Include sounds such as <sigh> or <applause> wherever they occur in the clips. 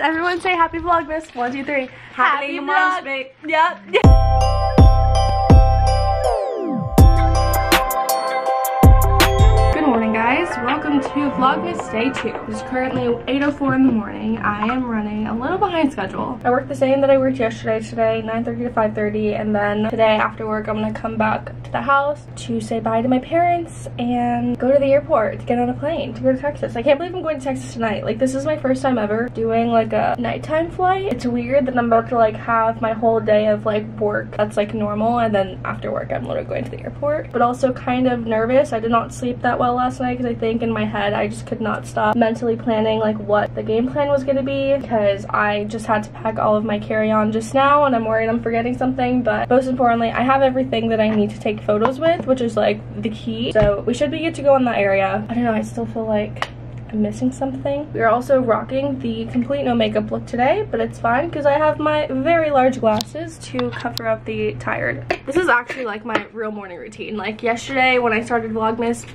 Everyone say happy Vlogmas. One, two, three. Happy happy Vlog-. Yep. Good morning guys. Welcome to Vlogmas Day 2. It is currently 8.04 in the morning. I am running a little behind schedule. I work the same that I worked yesterday today, 9.30 to 5.30 and then today after work I'm gonna come back to the house to say bye to my parents and go to the airport to get on a plane to go to Texas. I can't believe I'm going to Texas tonight. Like this is my first time ever doing like a nighttime flight. It's weird that I'm about to like have my whole day of like work that's like normal and then after work I'm literally going to the airport. But also kind of nervous. I did not sleep that well last night because I think in my head I just could not stop mentally planning like what the game plan was going to be because I just had to pack all of my carry-on just now and I'm worried I'm forgetting something but most importantly I have everything that I need to take photos with which is like the key so we should be good to go in that area. I don't know I still feel like I'm missing something. We are also rocking the complete no makeup look today, but it's fine because I have my very large glasses to cover up the tired. This is actually like my real morning routine. Like yesterday when I started Vlogmas,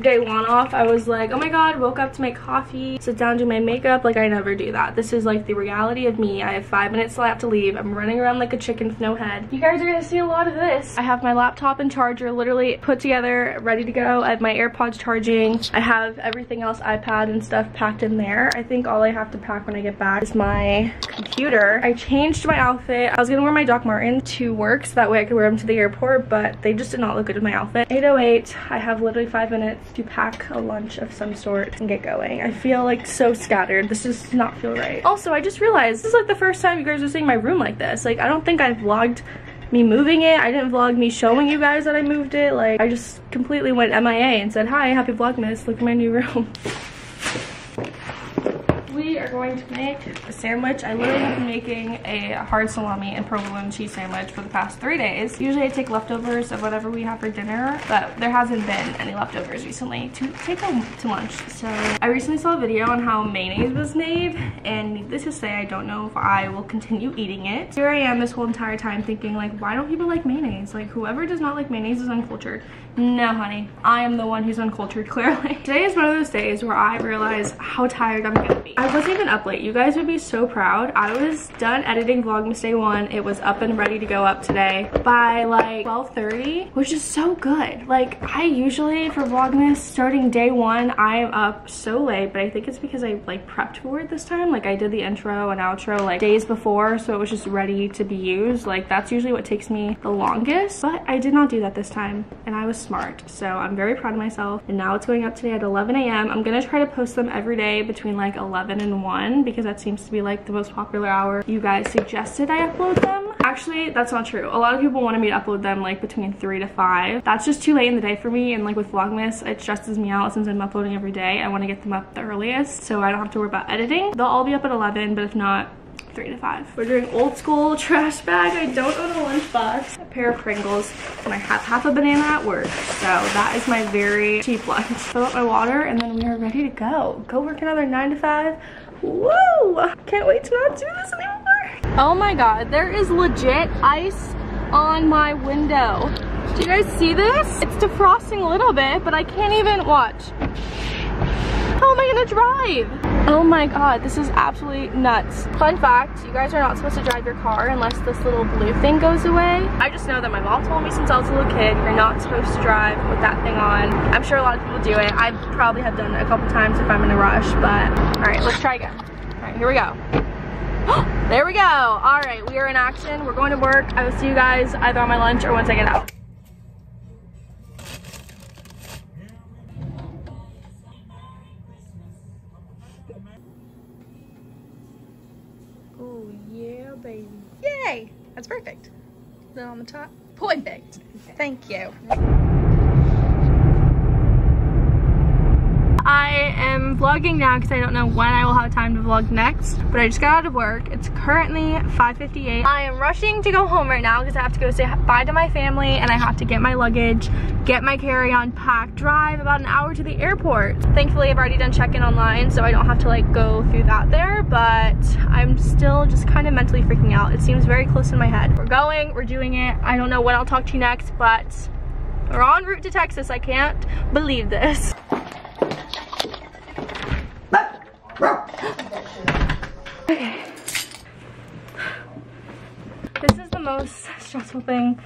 day one off i was like oh my god woke up to make coffee sit down do my makeup. Like i never do that. This is like the reality of me. I have five minutes have to leave. I'm running around like a chicken with no head. You guys are gonna see a lot of this. I have my laptop and charger literally put together ready to go. I have my airpods charging. I have everything else ipad and stuff packed in there. I think all i have to pack when i get back is my computer. I changed my outfit. I was gonna wear my doc martens to work so that way i could wear them to the airport but they just did not look good with my outfit. 808 i have literally five minutes to pack a lunch of some sort and get going. I feel like so scattered. This does not feel right. Also, I just realized this is like the first time you guys are seeing my room like this. Like, I don't think I vlogged me moving it. I didn't vlog me showing you guys that I moved it. Like, I just completely went MIA and said, hi, happy Vlogmas. Look at my new room. <laughs> we are going to make a sandwich. I literally have been making a hard salami and provolone cheese sandwich for the past three days. Usually I take leftovers of whatever we have for dinner, but there hasn't been any leftovers recently to take home to lunch. So I recently saw a video on how mayonnaise was made, and needless to say, I don't know if I will continue eating it. Here I am this whole entire time thinking like, why don't people like mayonnaise? Like whoever does not like mayonnaise is uncultured. No, honey, I am the one who's uncultured, <laughs> clearly. Today is one of those days where I realize how tired I'm gonna be. I wasn't even up late. You guys would be so proud. I was done editing Vlogmas Day 1. It was up and ready to go up today by like 12.30, which is so good. Like, I usually, for Vlogmas, starting day 1, I am up so late, but I think it's because I like prepped for it this time. Like, I did the intro and outro like days before, so it was just ready to be used. Like, that's usually what takes me the longest, but I did not do that this time, and I was smart. So I'm very proud of myself. And now it's going up today at 11 a.m. I'm gonna try to post them every day between like 11 and 1 because that seems to be like the most popular hour you guys suggested I upload them. Actually, that's not true. A lot of people wanted me to upload them like between 3 to 5. That's just too late in the day for me and like with Vlogmas, it stresses me out since I'm uploading every day. I want to get them up the earliest so I don't have to worry about editing. They'll all be up at 11, but if not, three to five. We're doing old school <laughs> trash bag. I don't own a lunchbox. A pair of Pringles, and I have half a banana at work. So that is my very cheap lunch. Fill up my water, and then we are ready to go. Go work another nine to five. Woo! Can't wait to not do this anymore. Oh my god, there is legit ice on my window. Do you guys see this? It's defrosting a little bit, but I can't even watch. How am I gonna drive? Oh my god, this is absolutely nuts. Fun fact, you guys are not supposed to drive your car unless this little blue thing goes away. I just know that my mom told me since I was a little kid, you're not supposed to drive with that thing on. I'm sure a lot of people do it. I probably have done it a couple times if I'm in a rush, but all right, let's try again. All right, here we go. <gasps> there we go. All right, we are in action. We're going to work. I will see you guys either on my lunch or once I get out. Baby. Yay! That's perfect. Then on the top. Perfect. Thank you. I am vlogging now because I don't know when I will have time to vlog next, but I just got out of work. It's currently 5.58. I am rushing to go home right now because I have to go say bye to my family and I have to get my luggage, get my carry-on packed, drive about an hour to the airport. Thankfully, I've already done check-in online, so I don't have to like go through that there, but I'm still just kind of mentally freaking out. It seems very close in my head. We're going, we're doing it. I don't know when I'll talk to you next, but we're en route to Texas. I can't believe this. most stressful thing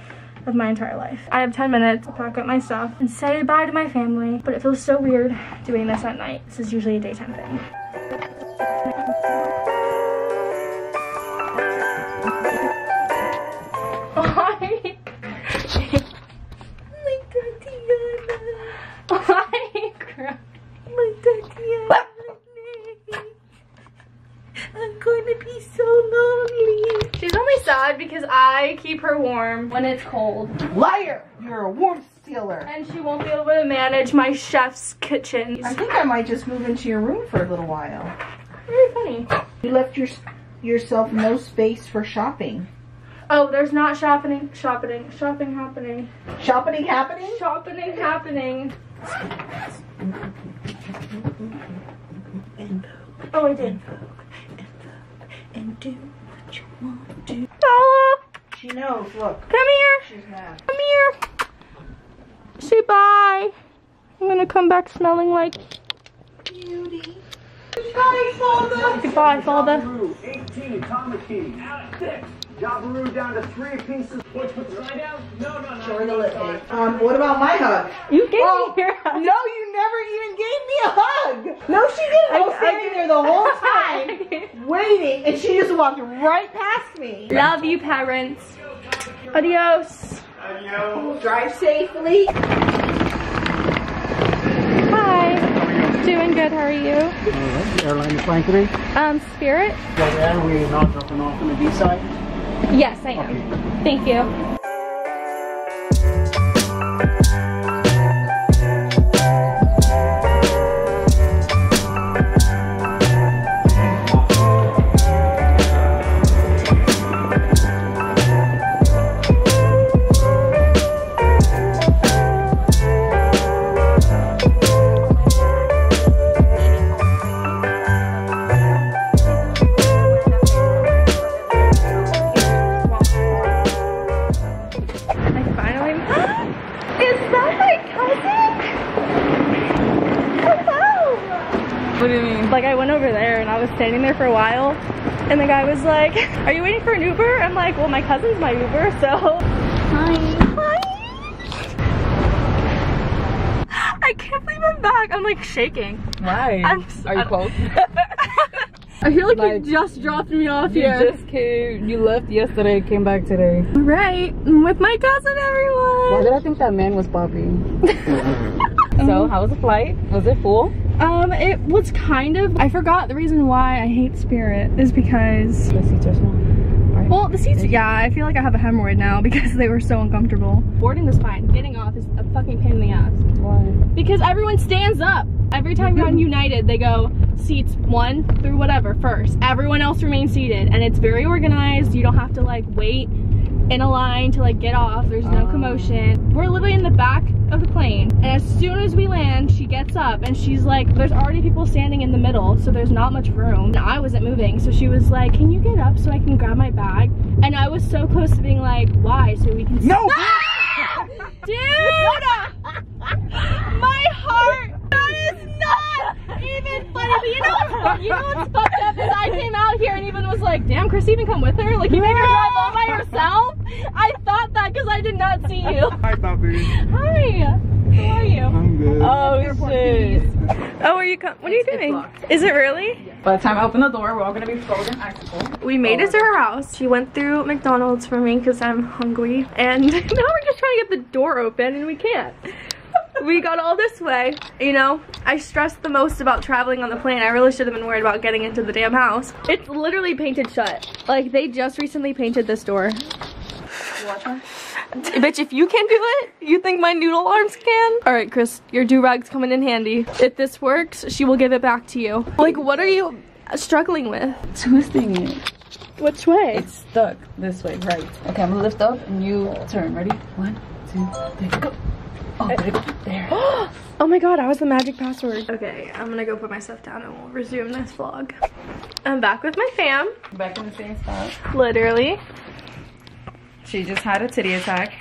of my entire life. I have 10 minutes to pack up my stuff and say bye to my family, but it feels so weird doing this at night. This is usually a daytime thing. Because I keep her warm when it's cold. Liar! You're a warmth stealer. And she won't be able to manage my chef's kitchen. I think I might just move into your room for a little while. Very funny. You left your, yourself no space for shopping. Oh, there's not shopping, shopping, shopping happening. Shopping happening? Shopping happening. Oh, I did. And do what you want to. Bella, She knows, look. come here. She's mad. Come here. Say bye. I'm gonna come back smelling like Beauty. Goodbye, Father. goodbye, father. Jabaroo, 18, Thomas King. Six. Jabaroo down to three pieces. What's put the lie down? No, no, no. Show her the litany. Um, what about my hug? You gave Oh, me your hug. no, you never even gave me a hug. No, she didn't. I was standing there the whole <laughs> time waiting, and she just walked right past me. Love you, parents. Adios. Adios. Drive safely. Hi. Doing good. How are you? Alright, airline is flying today. Um, Spirit. Well, then we're not dropping off on the B side. Yes, I am. Thank you. What do you mean? Like I went over there and I was standing there for a while, and the guy was like, "Are you waiting for an Uber?" I'm like, "Well, my cousin's my Uber, so." Hi. Hi. I can't believe I'm back. I'm like shaking. Why? I'm s- Are you cold? <laughs> I feel like, Like- you just dropped me off you here. just came. You left yesterday. Came back today. Right, I'm with my cousin, everyone. Why did I think that man was <laughs> So how was the flight? Was it full? Um, it was kind of. I forgot the reason why I hate Spirit is because. The seats are small. Right? Well, the seats. Yeah, I feel like I have a hemorrhoid now <laughs> because they were so uncomfortable. Boarding was fine. Getting off is a fucking pain in the ass Why? because everyone stands up. Every time you're on United, they go seats one through whatever first. Everyone else remains seated, and it's very organized. You don't have to like wait in a line to like get off. There's no Oh. commotion. We're literally in the back of the plane, and as soon as we land, she gets up and she's like, "There's already people standing in the middle, so there's not much room." And I wasn't moving, so she was like, "Can you get up so I can grab my bag?" And I was so close to being like, "Why?" So we can. No. <laughs> Dude! My heart! That is not even funny. But you know what's, you know what's fucked up is I came out here and even was like, damn, Chris even come with her? Like, you made her drive all by herself? <laughs> I thought that because I did not see you. <laughs> Hi, Poppy. Hi. How are you? I'm good. Oh shit! Oh, are you com- what are you doing? Is it really? By the time I open the door, we're all gonna be frozen icicle. We made it to her house. She went through McDonald's for me because I'm hungry. And <laughs> now we're just trying to get the door open and we can't. We got all this way. You know, I stressed the most about traveling on the plane. I really should have been worried about getting into the damn house. It's literally painted shut. Like, they just recently painted this door. Bitch, if you can do it, you think my noodle arms can? All right, Chris, your do-rag's coming in handy. If this works, she will give it back to you. Like, what are you struggling with? Twisting it. Which way? It's stuck this way, right? Okay, I'm gonna lift up and you turn. Ready? One, two, three, go. Oh, there. there. <gasps> Oh my god, I was the magic password. Okay, I'm gonna go put my stuff down and we'll resume this vlog. I'm back with my fam, Back in the same spot. literally. She just had a titty attack.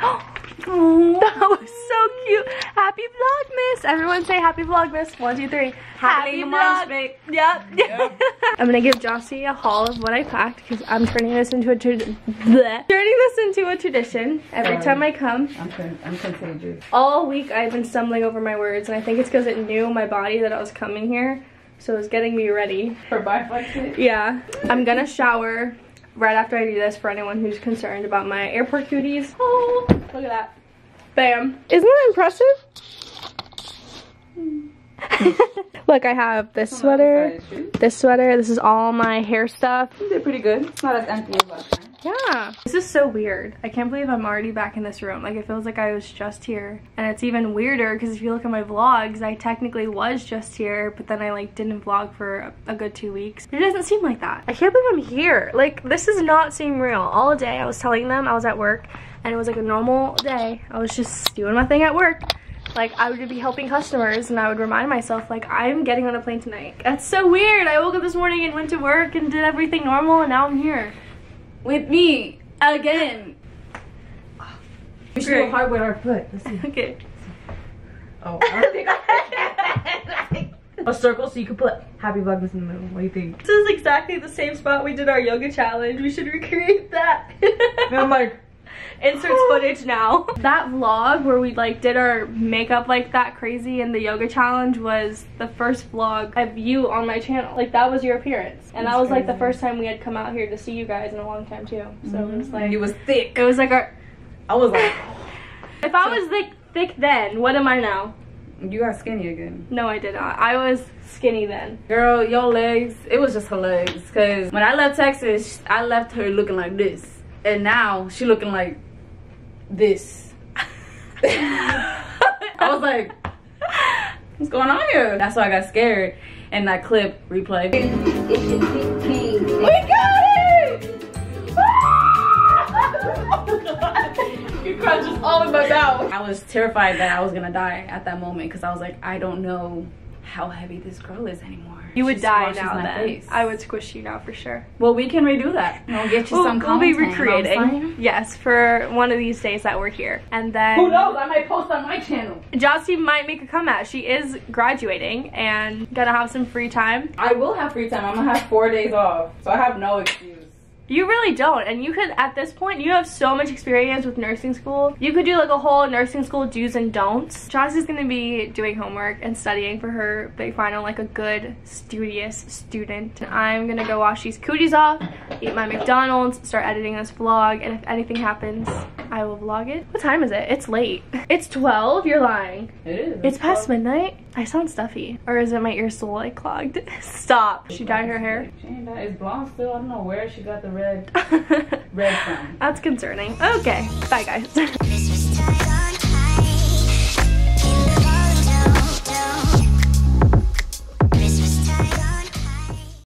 <gasps> <gasps> That was so cute. Happy Vlogmas. Everyone say Happy Vlogmas. One, two, three. Happy Vlog- Vlog. Yep. <laughs> I'm gonna give Jossie a haul of what I packed because I'm turning this into a turning this into a tradition every time I come. I'm con- I'm contagious. All week I've been stumbling over my words, and I think it's because it knew my body that I was coming here, so it was getting me ready. For biflex Yeah, I'm gonna shower right after I do this for anyone who's concerned about my airport cooties. Oh, look at that. Bam. Isn't that impressive? <laughs> look, I have this sweater, this sweater. This is all my hair stuff. They're pretty good. It's not as empty as last time. Yeah. This is so weird. I can't believe I'm already back in this room. Like, it feels like I was just here. And it's even weirder because if you look at my vlogs, I technically was just here, but then I, like, didn't vlog for a, a good two weeks. It doesn't seem like that. I can't believe I'm here. Like, this does not seem real. All day I was telling them I was at work, and it was like a normal day. I was just doing my thing at work. Like, I would be helping customers, and I would remind myself, like, I'm getting on a plane tonight. That's so weird. I woke up this morning and went to work and did everything normal, and now I'm here. With me again. We should go hard with our foot. Let's see. <laughs> Okay. Oh, <laughs> I don't think I A circle so you can put Happy Vlogmas in the middle. What do you think? This is exactly the same spot we did our yoga challenge. We should recreate that. And I'm like, Inserts <laughs> footage now. <laughs> That vlog where we like did our makeup like that crazy and the yoga challenge was the first vlog of you on my channel. Like that was your appearance. And that was like the first time we had come out here to see you guys in a long time too. So it was mm-hmm. like It was thick. it was like our I was like, <laughs> <sighs> if I was thick thick then, what am I now? You got skinny again. No I did not. I was skinny then. Girl, your legs, it was just her legs. Cause when I left Texas, I left her looking like this. And now she looking like this. <laughs> I was like, what's going on here? That's why I got scared. And that clip replay. <laughs> We got it! <laughs> you crunches all in my mouth. I was terrified that I was gonna die at that moment because I was like, I don't know how heavy this girl is anymore. You would die now then. face. I would squish you now for sure. Well, we can redo that. We'll get you We'll, some we'll be content. you know what I'm saying? recreating. Yes, for one of these days that we're here. And then Who knows? I might post on my channel. Jossie might make a comeback. She is graduating and gonna have some free time. I will have free time. I'm gonna have four days off, so I have no excuse. You really don't. And you could, at this point, you have so much experience with nursing school. You could do like a whole nursing school do's and don'ts. Jossie's gonna be doing homework and studying for her big final like a good, studious student. And I'm gonna go wash these cooties off, eat my McDonald's, start editing this vlog, and if anything happens, I will vlog it. What time is it? It's late. It's 12? You're lying. It is. It's past midnight. I sound stuffy. Or is it my ear still like clogged? <laughs> Stop. She dyed her hair. She ain't that. It's blonde still. I don't know where she got the red <laughs> red from. That's concerning. Okay. Bye, guys. <laughs>